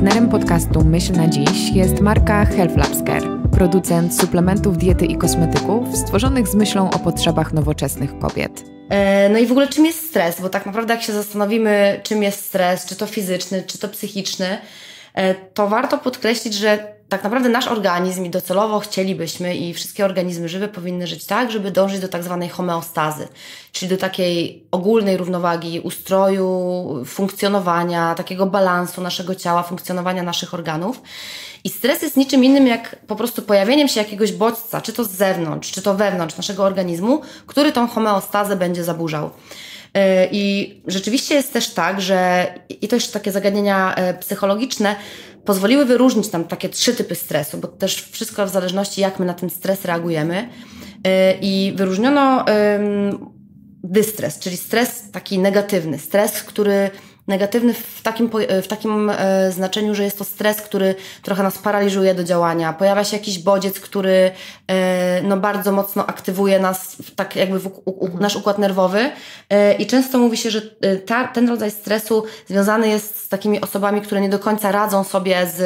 Partnerem podcastu Myśl na Dziś jest marka Health Labs Care, producent suplementów diety i kosmetyków stworzonych z myślą o potrzebach nowoczesnych kobiet. E, no i w ogóle czym jest stres? Bo tak naprawdę jak się zastanowimy, czym jest stres, czy to fizyczny, czy to psychiczny, e, to warto podkreślić, że tak naprawdę nasz organizm i docelowo chcielibyśmy i wszystkie organizmy żywe powinny żyć tak, żeby dążyć do tak zwanej homeostazy, czyli do takiej ogólnej równowagi ustroju, funkcjonowania, takiego balansu naszego ciała, funkcjonowania naszych organów. I stres jest niczym innym jak po prostu pojawieniem się jakiegoś bodźca, czy to z zewnątrz, czy to wewnątrz naszego organizmu, który tą homeostazę będzie zaburzał. E, I rzeczywiście jest też tak, że i to jeszcze takie zagadnienia e, psychologiczne pozwoliły wyróżnić nam takie trzy typy stresu, bo też wszystko w zależności jak my na ten stres reagujemy. E, I wyróżniono dystres, czyli stres taki negatywny, stres, który Negatywny w takim, w takim e, znaczeniu, że jest to stres, który trochę nas paraliżuje do działania. Pojawia się jakiś bodziec, który e, no, bardzo mocno aktywuje nas, tak jakby w, u, nasz układ nerwowy. E, I często mówi się, że ta, ten rodzaj stresu związany jest z takimi osobami, które nie do końca radzą sobie z,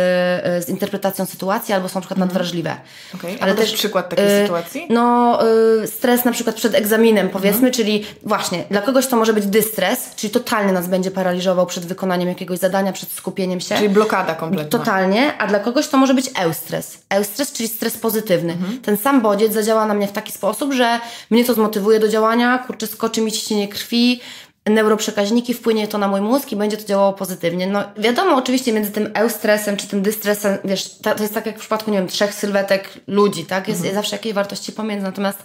z interpretacją sytuacji albo są na przykład mhm. nadwrażliwe. Okay. Ale też przykład takiej e, sytuacji? No, stres na przykład przed egzaminem, powiedzmy, mhm. czyli właśnie dla kogoś to może być dystres, czyli totalnie nas będzie paraliżował przed wykonaniem jakiegoś zadania, przed skupieniem się. Czyli blokada kompletna. Totalnie, a dla kogoś to może być eustres. Eustres, czyli stres pozytywny. Mhm. Ten sam bodziec zadziała na mnie w taki sposób, że mnie to zmotywuje do działania, kurczę, skoczy mi ciśnienie krwi, neuroprzekaźniki, wpłynie to na mój mózg i będzie to działało pozytywnie. No wiadomo, oczywiście między tym eustresem czy tym dystresem, wiesz, to jest tak jak w przypadku, nie wiem, trzech sylwetek ludzi, tak? Jest, mhm. zawsze jakieś wartości pomiędzy, natomiast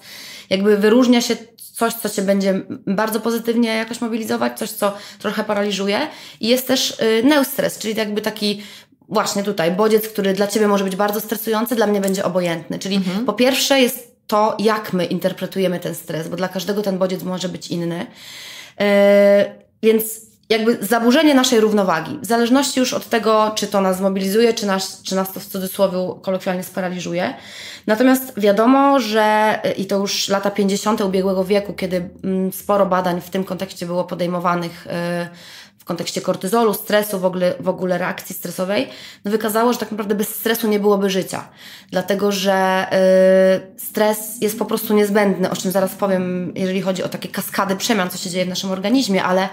jakby wyróżnia się coś, co cię będzie bardzo pozytywnie jakoś mobilizować, coś, co trochę paraliżuje. I jest też y, neustres, czyli jakby taki właśnie tutaj bodziec, który dla ciebie może być bardzo stresujący, dla mnie będzie obojętny. Czyli mhm. po pierwsze jest to, jak my interpretujemy ten stres, bo dla każdego ten bodziec może być inny. Yy, więc jakby zaburzenie naszej równowagi, w zależności już od tego, czy to nas zmobilizuje, czy nas, czy nas to w cudzysłowie kolokwialnie sparaliżuje. Natomiast wiadomo, że i to już lata 50. ubiegłego wieku, kiedy mm, sporo badań w tym kontekście było podejmowanych y, w kontekście kortyzolu, stresu, w ogóle, w ogóle reakcji stresowej, no wykazało, że tak naprawdę bez stresu nie byłoby życia. Dlatego, że y, stres jest po prostu niezbędny, o czym zaraz powiem, jeżeli chodzi o takie kaskady przemian, co się dzieje w naszym organizmie, ale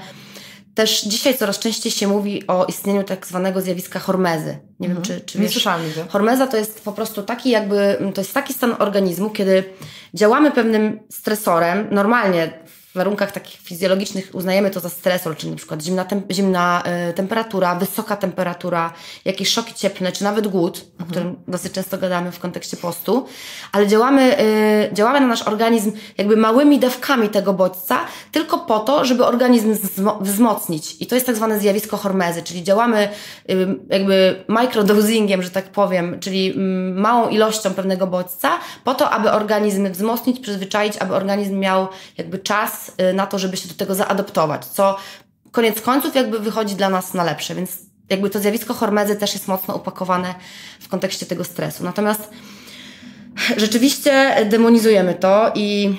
też dzisiaj coraz częściej się mówi o istnieniu tak zwanego zjawiska hormezy. Nie mhm. wiem, czy, czy wiesz. Nie słyszałam nigdy. Hormeza to jest po prostu taki jakby, to jest taki stan organizmu, kiedy działamy pewnym stresorem, normalnie warunkach takich fizjologicznych uznajemy to za stresor, czyli na przykład zimna, tem zimna y, temperatura, wysoka temperatura, jakieś szoki cieplne, czy nawet głód, mhm. o którym dosyć często gadamy w kontekście postu, ale działamy, y, działamy na nasz organizm jakby małymi dawkami tego bodźca, tylko po to, żeby organizm wzmocnić. I to jest tak zwane zjawisko hormezy, czyli działamy y, jakby microdosingiem, że tak powiem, czyli mm, małą ilością pewnego bodźca, po to, aby organizm wzmocnić, przyzwyczaić, aby organizm miał jakby czas Y, na to, żeby się do tego zaadoptować, co koniec końców jakby wychodzi dla nas na lepsze, więc jakby to zjawisko hormezy też jest mocno upakowane w kontekście tego stresu. Natomiast rzeczywiście demonizujemy to i,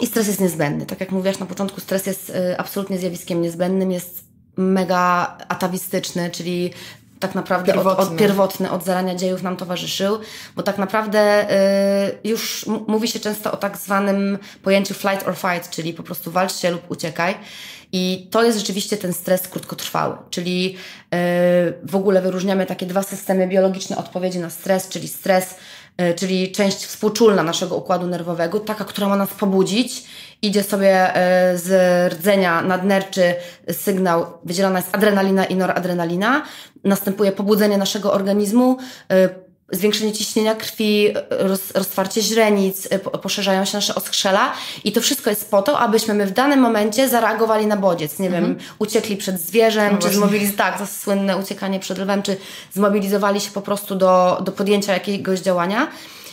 i stres jest niezbędny. Tak jak mówiłaś na początku, stres jest y, absolutnie zjawiskiem niezbędnym, jest mega atawistyczny, czyli tak naprawdę pierwotny. Od, od, pierwotny od zarania dziejów nam towarzyszył, bo tak naprawdę y, już mówi się często o tak zwanym pojęciu flight or fight, czyli po prostu walcz się lub uciekaj. I to jest rzeczywiście ten stres krótkotrwały, czyli y, w ogóle wyróżniamy takie dwa systemy biologiczne odpowiedzi na stres, czyli stres czyli część współczulna naszego układu nerwowego, taka, która ma nas pobudzić. Idzie sobie e, z rdzenia nadnerczy sygnał, wydzielana jest adrenalina i noradrenalina. Następuje pobudzenie naszego organizmu, e, zwiększenie ciśnienia krwi, roz, roztwarcie źrenic, y, poszerzają się nasze oskrzela i to wszystko jest po to, abyśmy my w danym momencie zareagowali na bodziec. Nie mhm. wiem, uciekli przed zwierzem, no czy zmobilizowali, tak, to słynne uciekanie przed lwem, czy zmobilizowali się po prostu do, do podjęcia jakiegoś działania.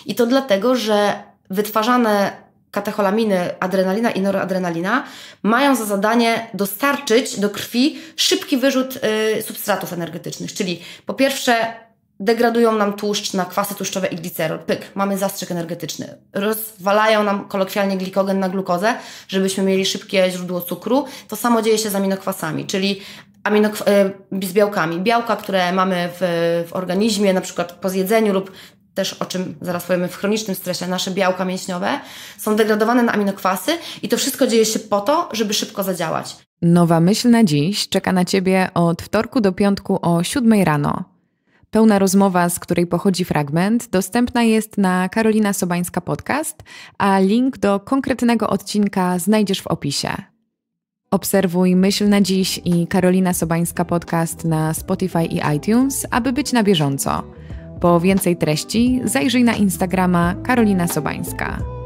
I to dlatego, że wytwarzane katecholaminy, adrenalina i noradrenalina mają za zadanie dostarczyć do krwi szybki wyrzut y, substratów energetycznych, czyli po pierwsze degradują nam tłuszcz na kwasy tłuszczowe i glicerol. Pyk, mamy zastrzyk energetyczny. Rozwalają nam kolokwialnie glikogen na glukozę, żebyśmy mieli szybkie źródło cukru. To samo dzieje się z aminokwasami, czyli aminok- e, z białkami. Białka, które mamy w, w organizmie, na przykład po zjedzeniu lub też o czym zaraz powiemy w chronicznym stresie, nasze białka mięśniowe są degradowane na aminokwasy i to wszystko dzieje się po to, żeby szybko zadziałać. Nowa myśl na dziś czeka na Ciebie od wtorku do piątku o 7 rano. Pełna rozmowa, z której pochodzi fragment, dostępna jest na Karolina Sobańska Podcast, a link do konkretnego odcinka znajdziesz w opisie. Obserwuj Myśl na Dziś i Karolina Sobańska Podcast na Spotify i iTunes, aby być na bieżąco. Po więcej treści zajrzyj na Instagrama Karolina Sobańska.